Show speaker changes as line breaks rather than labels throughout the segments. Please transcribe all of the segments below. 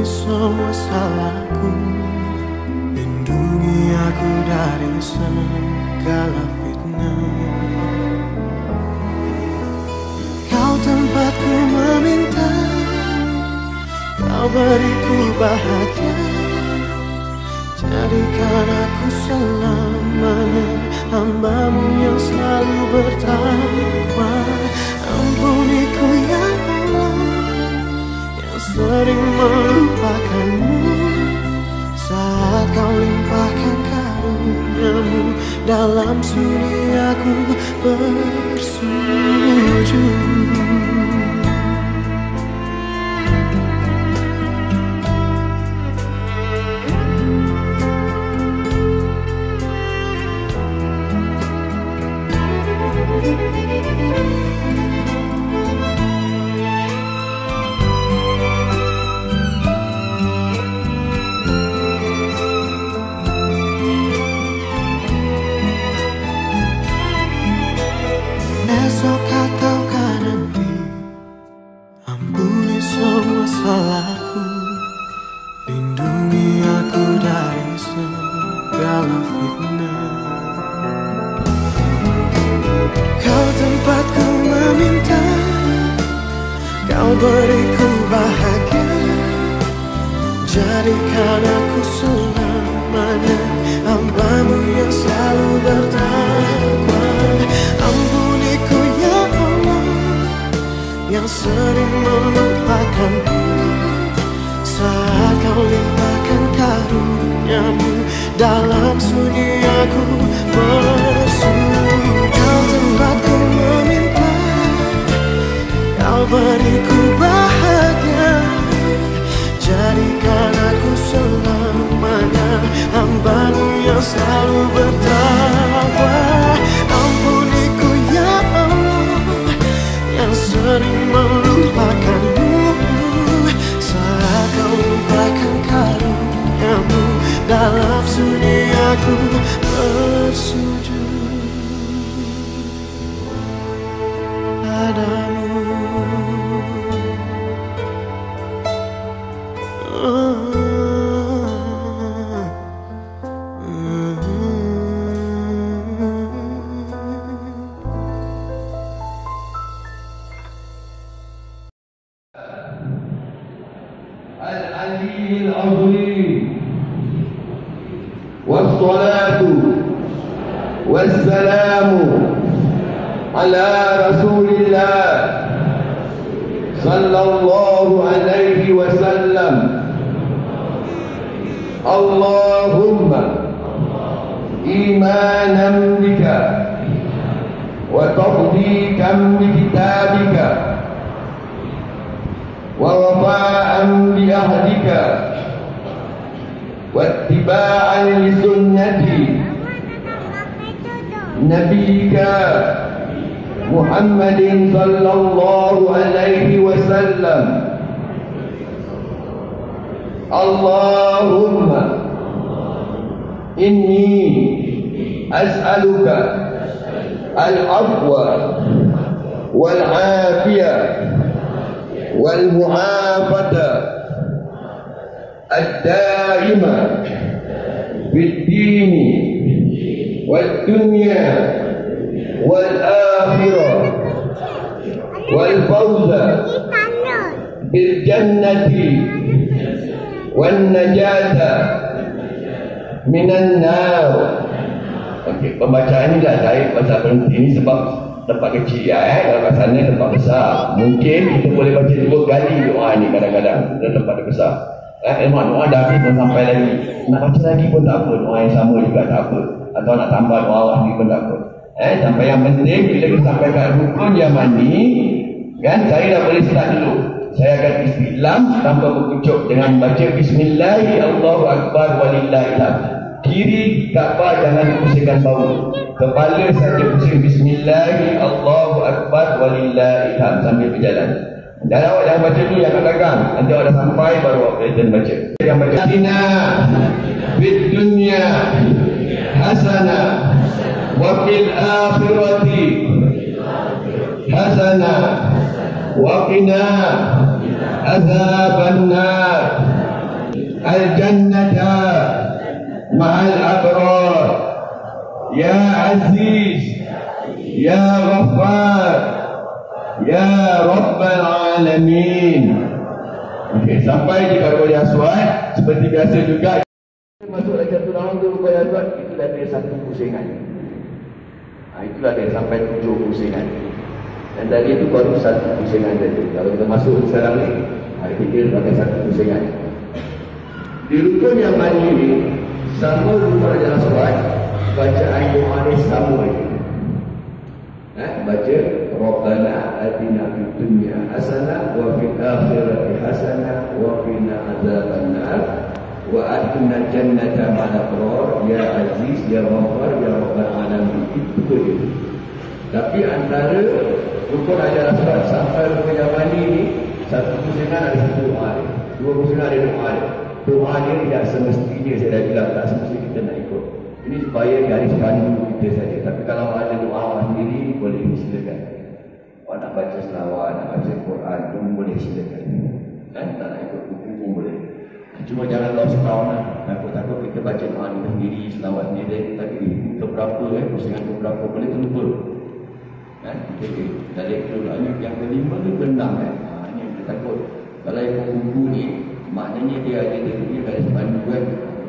Semua salahku. Lindungi aku dari segala fitnah. Kau tempatku meminta Kau beriku bahagia. Jadikan aku selamanya Hambamu yang selalu bertakwa sering melupakanmu. Saat kau limpahkan karuniamu Dalam sunyi aku bersujud Jadikan aku selamanya Hambamu yang selalu bertakwa. Ampuniku ya Allah Yang sering melupakanku Saat kau limpahkan karuniamu Dalam sunyi selalu bertakwa
العلي العظيم والصلاة والسلام على رسول الله صلى الله عليه وسلم. اللهم إيمانا بك وتصديقا بكتابك ووفاء بعهدك واتباعا لسنة نبيك محمد صلى الله عليه وسلم. اللهم إني أسألك العفو والعافية wal muhafada ad-daima bid-dini wad dunya wal akhirah wal fawza bil jannati wan najata minan nar Okay, pembacaan ini dah saya pasal berhenti ini sebab tempat kecil ya eh. Kalau kat sana tempat besar. Mungkin kita boleh baca dua kali doa ni kadang-kadang dalam tempat yang besar. Eh, memang doa dah habis pun sampai lagi. Nak baca lagi pun tak apa. Doa yang sama juga tak apa. Atau nak tambah doa lagi pun tak apa. Eh, sampai yang penting bila kita sampai kat rukun yang mandi, kan saya dah boleh start dulu. Saya akan istilam tanpa berkucuk dengan baca Bismillahirrahmanirrahim. Allahu Akbar walillahilhamd. Kiri Kaabah jangan pusingkan bau. Kepala saja pusing Bismillahirrahmanirrahim sambil berjalan. Dan awak jangan baca tu yang belakang. Nanti awak dah sampai baru awak kerja baca. Yang baca. Sina fit dunia hasana wakil akhirati hasana wakina azabannar al jannata مع الأبرار يا عزيز يا غفار يا رب العالمين Okey, sampai di Karboli Aswad seperti biasa juga masuk lagi satu tahun tu Karboli Aswad itu dah ada satu pusingan ha, itulah dia sampai tujuh pusingan dan dari itu baru satu pusingan tadi kalau kita masuk sekarang ni hari kita pakai satu pusingan di rukun yang mani ini sama rukun Raja Aswad bacaan doa ni sama. Ini eh, baca Rabbana atina fid dunya hasanah wa fil akhirati hasanah wa qina adzabannar wa atina jannata ma'al abrar ya aziz ya ghaffar ya rabbal alamin itu dia tapi antara rukun asrat sampai rukun Yamani ini satu pusingan ada satu doa dua pusingan ada doa dia. Doa dia tidak semestinya saya dah bilang tak semestinya kita nak ikut. Ini supaya garis pandu kita saja. Tapi kalau ada doa sendiri boleh silakan. Orang nak baca selawat, nak baca Quran pun boleh silakan. Kan tak nak ikut buku pun boleh. Cuma jangan lost count lah. Takut-takut kita baca doa kita sendiri selawat sendiri tapi ke berapa eh pusingan ke berapa boleh terlupa. Kan okay, dari doanya yang kelima tu benar kan ha, ini kita takut. Kalau ikut buku ni maknanya dia ada dia garis pandu kan.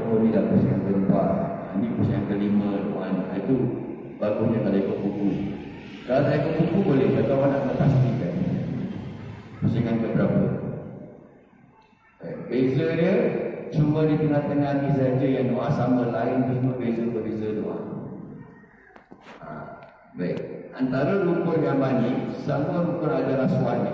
Oh ni dah pusingan keempat. Ini pusingan kelima doa itu bagusnya kalau ikut buku kalau ikut buku boleh. Tapi orang nak memastikan Pusingan ke berapa eh, Beza dia Cuma di tengah-tengah ni saja Yang doa sama lain semua beza-beza doa. Ha, Baik. Antara rukun yang mani Sama rukun ajaran suami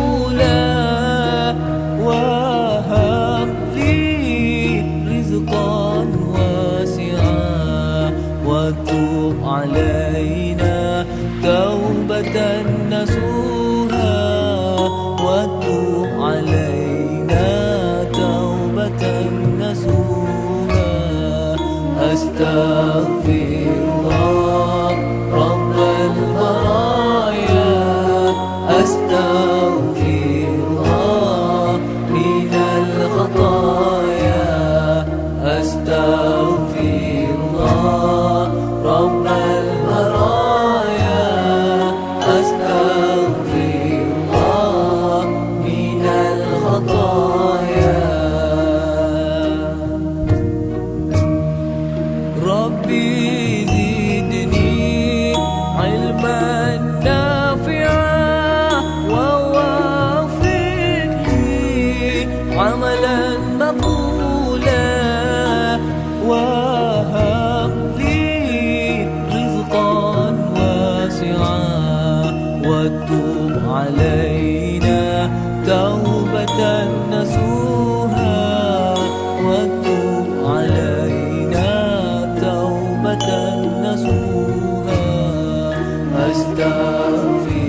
علينا توبة نسوها. أستغفر body love.